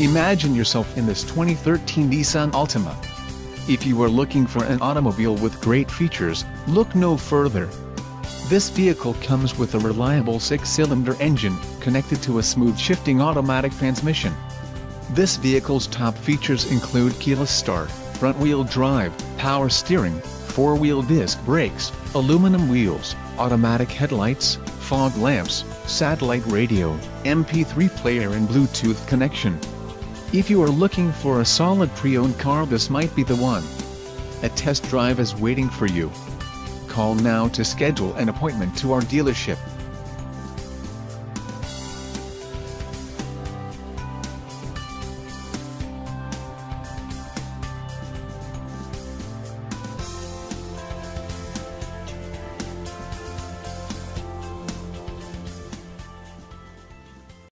Imagine yourself in this 2013 Nissan Altima. If you are looking for an automobile with great features, look no further. This vehicle comes with a reliable six-cylinder engine, connected to a smooth shifting automatic transmission. This vehicle's top features include keyless start, front-wheel drive, power steering, four-wheel disc brakes, aluminum wheels, automatic headlights, fog lamps, satellite radio, MP3 player and Bluetooth connection. If you are looking for a solid pre-owned car this might be the one. A test drive is waiting for you. Call now to schedule an appointment to our dealership.